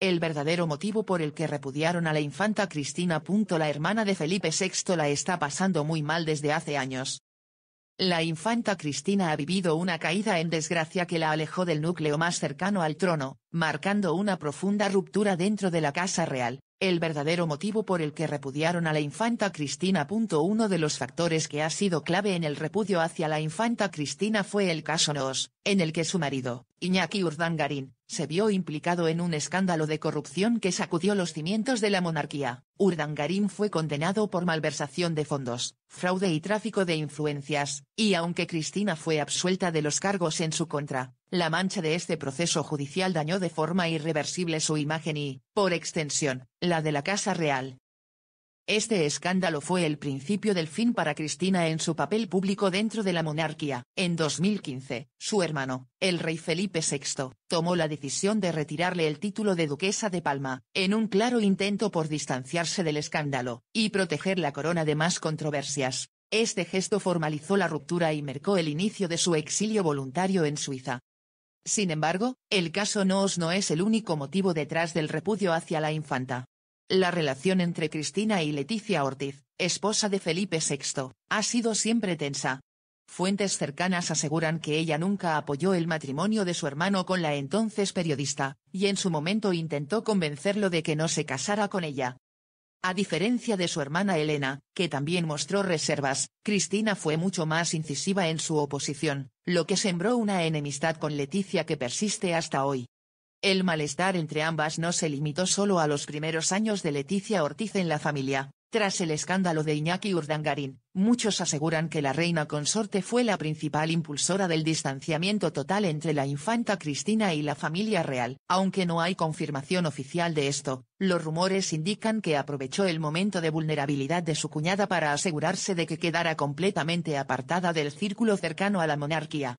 el verdadero motivo por el que repudiaron a la infanta Cristina. La hermana de Felipe VI la está pasando muy mal desde hace años. La infanta Cristina ha vivido una caída en desgracia que la alejó del núcleo más cercano al trono, marcando una profunda ruptura dentro de la Casa Real, el verdadero motivo por el que repudiaron a la infanta Cristina. Uno de los factores que ha sido clave en el repudio hacia la infanta Cristina fue el caso Nos, en el que su marido, Iñaki Urdangarín, se vio implicado en un escándalo de corrupción que sacudió los cimientos de la monarquía. Urdangarín fue condenado por malversación de fondos, fraude y tráfico de influencias, y aunque Cristina fue absuelta de los cargos en su contra, la mancha de este proceso judicial dañó de forma irreversible su imagen y, por extensión, la de la Casa Real. Este escándalo fue el principio del fin para Cristina en su papel público dentro de la monarquía. En 2015, su hermano, el rey Felipe VI, tomó la decisión de retirarle el título de duquesa de Palma, en un claro intento por distanciarse del escándalo, y proteger la corona de más controversias. Este gesto formalizó la ruptura y marcó el inicio de su exilio voluntario en Suiza. Sin embargo, el caso Noos no es el único motivo detrás del repudio hacia la infanta. La relación entre Cristina y Leticia Ortiz, esposa de Felipe VI, ha sido siempre tensa. Fuentes cercanas aseguran que ella nunca apoyó el matrimonio de su hermano con la entonces periodista, y en su momento intentó convencerlo de que no se casara con ella. A diferencia de su hermana Elena, que también mostró reservas, Cristina fue mucho más incisiva en su oposición, lo que sembró una enemistad con Leticia que persiste hasta hoy. El malestar entre ambas no se limitó solo a los primeros años de Leticia Ortiz en la familia. Tras el escándalo de Iñaki Urdangarín, muchos aseguran que la reina consorte fue la principal impulsora del distanciamiento total entre la infanta Cristina y la familia real. Aunque no hay confirmación oficial de esto, los rumores indican que aprovechó el momento de vulnerabilidad de su cuñada para asegurarse de que quedara completamente apartada del círculo cercano a la monarquía.